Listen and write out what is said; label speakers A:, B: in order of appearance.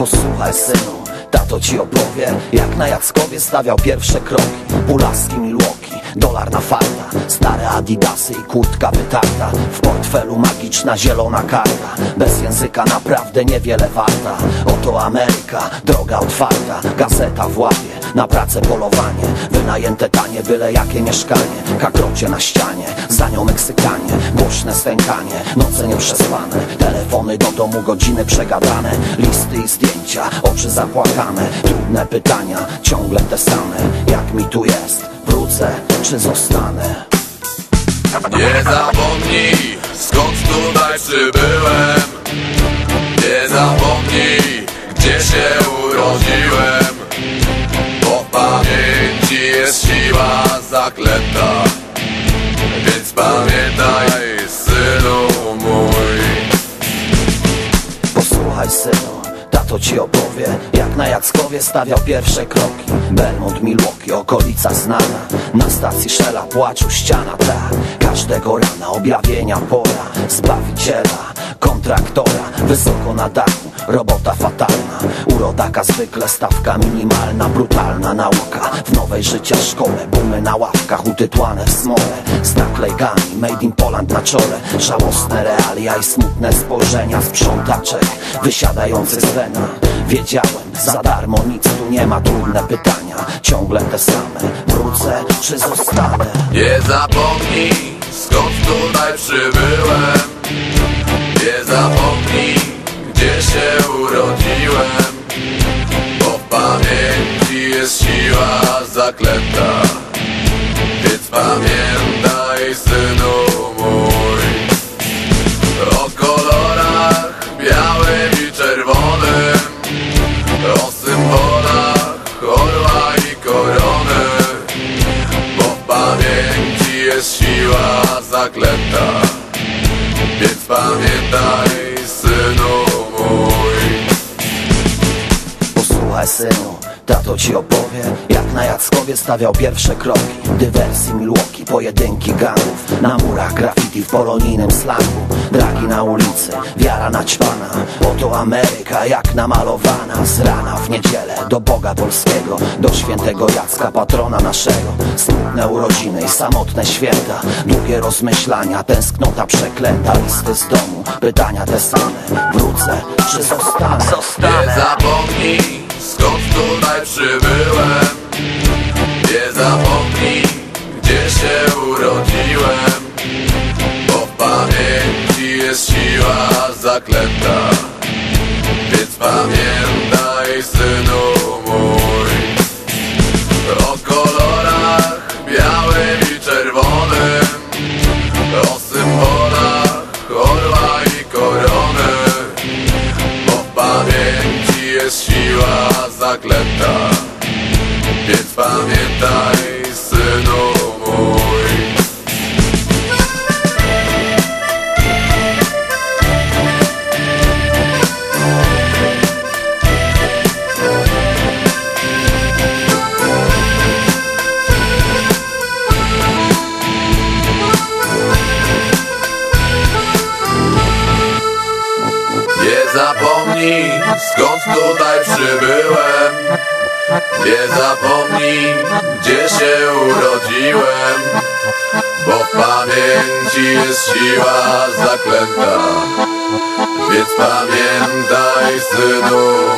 A: Posłuchaj synu, tato ci opowie Jak na Jackowie stawiał pierwsze kroki Pulaski Milwaukee, dolar na farta Stare adidasy i kurtka wytarta. W portfelu magiczna zielona karta. Bez języka naprawdę niewiele warta. Oto Ameryka, droga otwarta. Gazeta w łapie, na pracę polowanie. Wynajęte tanie, byle jakie mieszkanie. Kakrocie na ścianie, za nią Meksykanie. Głośne stękanie, noce nieprzespane. Telefony do domu, godziny przegadane. Listy i zdjęcia, oczy zapłakane. Trudne pytania, ciągle te same. Jak mi tu jest, wrócę czy zostanę?
B: Nie zapomnij skąd tutaj przybyłem. Nie zapomnij gdzie się urodziłem. Bo pamięci jest siła zaklęta. Więc pamiętaj synu mój.
A: Posłuchaj synu, tato ci opowie. Jak na Jackowie stawiał pierwsze kroki. Belmont, Milwaukee, okolica znana. Na stacji Shella płaczu ściana ta. Każdego rana objawienia pora Zbawiciela, kontraktora Wysoko na dachu, robota fatalna Urodaka zwykle stawka minimalna Brutalna nauka. W nowej życia szkole Bumy na ławkach utytłane w smole. Z naklejkami Made in Poland na czole. Żałosne realia i smutne spojrzenia Sprzątaczek wysiadających z wena Wiedziałem, za darmo nic tu nie ma Trudne pytania, ciągle te same Wrócę czy zostanę?
B: Nie zapomnij skąd tutaj przybyłem zaklęta Więc pamiętaj synu mój. O kolorach białym i czerwonym O symbolach orła i korony bo w pamięci jest siła zaklęta Więc pamiętaj synu mój.
A: Posłuchaj synu, tato ci opowie Jak na Jackowie stawiał pierwsze kroki. Dywersji Milwaukee, pojedynki gangów. Na murach graffiti w polonijnym slangu. Dragi na ulicy, wiara naćpana. Oto Ameryka jak namalowana. Z rana w niedzielę do Boga Polskiego. Do świętego Jacka, patrona naszego. Smutne urodziny i samotne święta. Długie rozmyślania, tęsknota przeklęta. Listy z domu, pytania te same. Wrócę czy zostanę?
B: Tutaj przybyłem. Nie zapomnij gdzie się urodziłem Bo w pamięci jest siła zaklęta Więc pamiętaj zapomnij skąd tutaj przybyłem. Nie zapomnij gdzie się urodziłem Bo w pamięci jest siła zaklęta. Więc pamiętaj synu